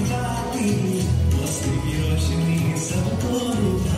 Must be your chimney, some poor